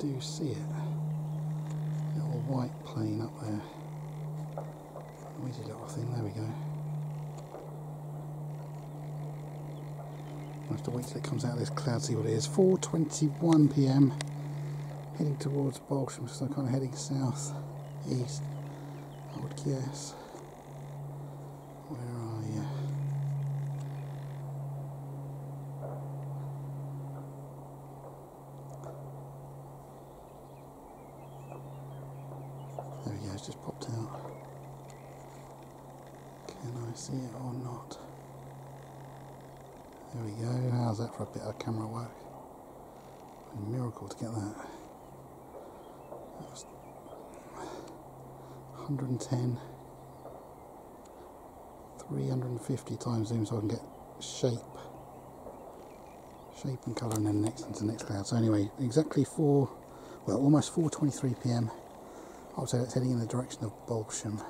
do see it. Little white plane up there. Noisy little thing, there we go. I'll have to wait till it comes out of this cloud, see what it is. 4.21 pm, heading towards Balsham, so kind of heading south, east, I would guess. Where are it's just popped out. Can I see it or not? There we go, how's that for a bit of camera work? A miracle to get that. That was 110, 350 times zoom so I can get shape, shape and colour and then next into the next cloud. So anyway, exactly 4, well almost 4.23pm. I it's heading in the direction of Balsham.